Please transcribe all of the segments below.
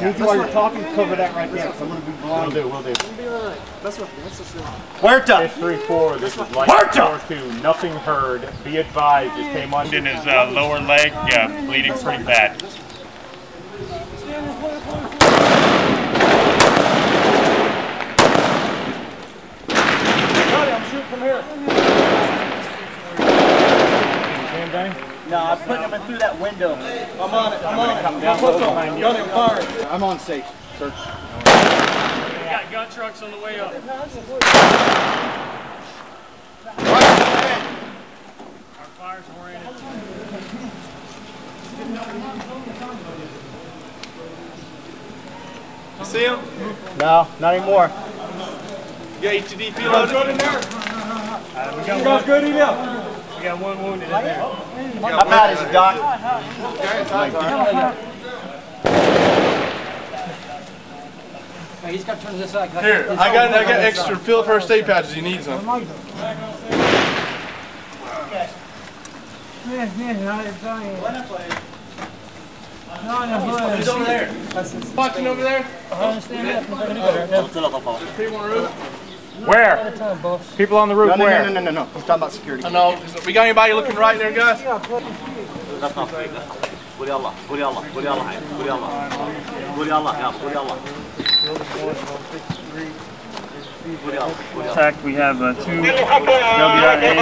Need you while you're talking, cover that right there. 'cause I'm gonna be blind. Will do, We'll do. Huerta! 3-4, this is light Huerta! 4-2, nothing heard. Be advised, just came on in his uh, lower leg, yeah, bleeding pretty bad. Putting him in through that window. I'm on it. I'm on it. I'm down behind you. Got him fired. I'm on safe, sir. Got gun trucks on the way up. Our fire's oriented. You see him? No, not anymore. You got HDP loaded? Uh, we got one, good, Emil. We got one wounded in there. How bad is it, Doc? He's got to turn this side. Here, I got I got extra field first aid patches. You need some. He's over there. Watching over there. People on the roof. Where? People on the roof, no, no, where? No, no, no, no, no. I'm talking about security. No. We got anybody looking right there, guys? قول يلا قول يلا قول يلا قول يلا قول يلا يلا قول يلا Attack. We have uh, two WIA.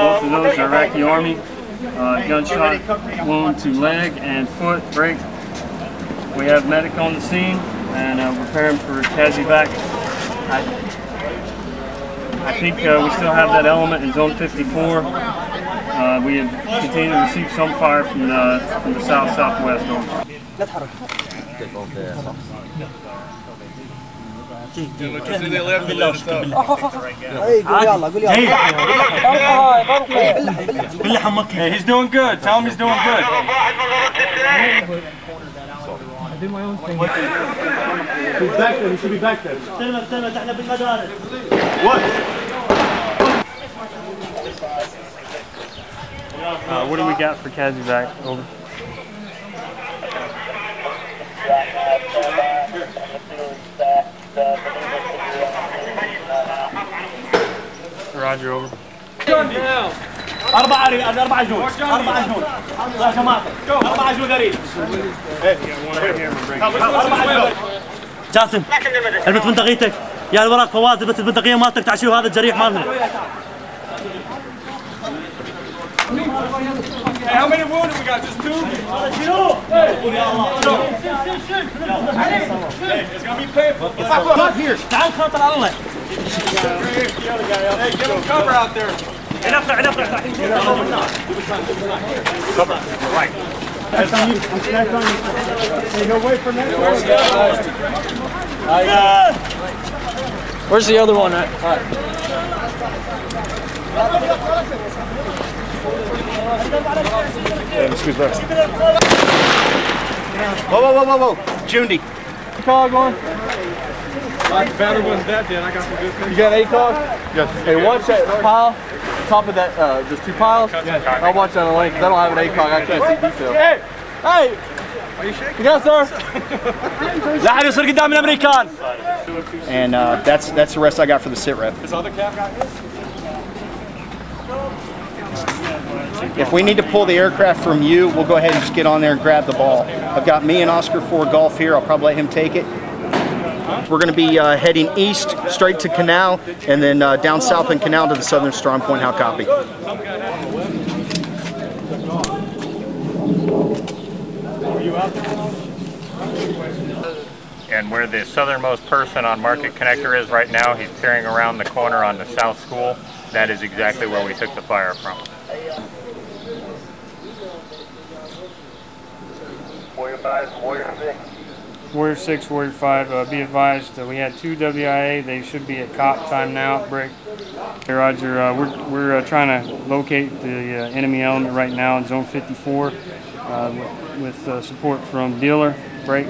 Both of those are Iraqi Army. Uh, gunshot wound to leg and foot break. We have medic on the scene and uh, preparing for CASEVAC. I, think uh, we still have that element in zone 54. Uh, we have continued to receive some fire from the, from the left up. Hey, he's doing good. Tell him he's doing good. He's back there. He should be back there. Uh, what do we got for CASEVAC? Over. Roger, over. أربعة أربعة جون أربعة جون يا جماعة أربعة جون قريب جاسم البس بندقيتك يا الوراق فواز البس البندقية مالتك تعال شوف هذا الجريح مالنا Hey, how many wounded we got? Just two? It's gonna be painful. Not here. على الله Hey, give them cover out there. enough, enough, enough. Cover. Right. That's on you. That's on you. Hey, no way for next Where's the other one at? Excuse me. Whoa, whoa, whoa, whoa, whoa. Junie. Cog going. Like better was that then. I got some good things. You got ACOG? Yes. Hey, watch that pile Top of that, uh, there's two piles. Yes. I'll watch that on the lane because I don't have an ACOG. I can't see detail. Hey! Hey! Are you shaking? Yes, sir. لا حد يصير قدام الامريكان And uh, that's that's the rest I got for the sit rep. This other cap got hit? If we need to pull the aircraft from you, we'll go ahead and just get on there and grab the ball. I've got me and Oscar 4 Golf here. I'll probably let him take it. We're going to be uh, heading east straight to Canal and then uh, down south in Canal to the southern strong point. How copy? And where the southernmost person on Market Connector is right now, he's peering around the corner on the South School. That is exactly where we took the fire from. Warrior 6, Warrior 5, uh, be advised, that we had two WIA. They should be at COP time now, break. Hey, Roger, uh, we're, we're uh, trying to locate the uh, enemy element right now in zone 54. uh, with, uh, support from dealer, break.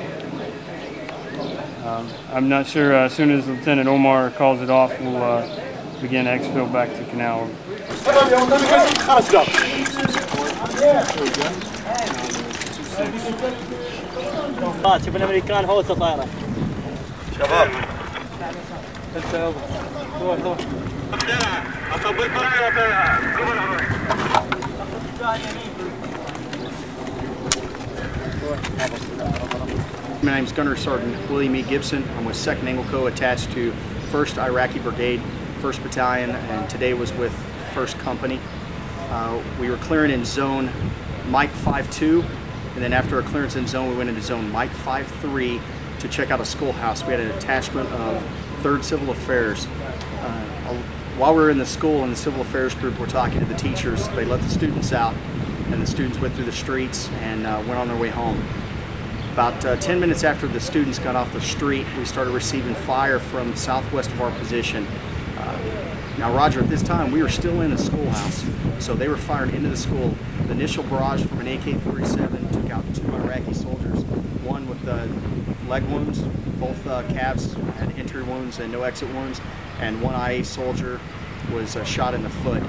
Um, I'm not sure, as soon as Lieutenant Omar calls it off, we'll begin exfil back to canal. شوف الامريكان شباب My name is Gunner Sergeant William E. Gibson. I'm with 2nd ANGLICO attached to 1st Iraqi Brigade, 1st Battalion, and today was with 1st Company. Uh, we were clearing in zone Mike 52 and then after a clearance in zone, we went into zone Mike 5-3 to check out a schoolhouse. We had an attachment of 3rd Civil Affairs. Uh, while we were in the school and the Civil Affairs group were talking to the teachers, they let the students out, and the students went through the streets and uh, went on their way home. About uh, 10 minutes after the students got off the street, we started receiving fire from southwest of our position. Uh, now, Roger, at this time, we were still in the schoolhouse, so they were firing into the school. The initial barrage from an AK-47 took out two Iraqi soldiers, one with uh, leg wounds, both uh, calves had entry wounds and no exit wounds, and one IA soldier was uh, shot in the foot.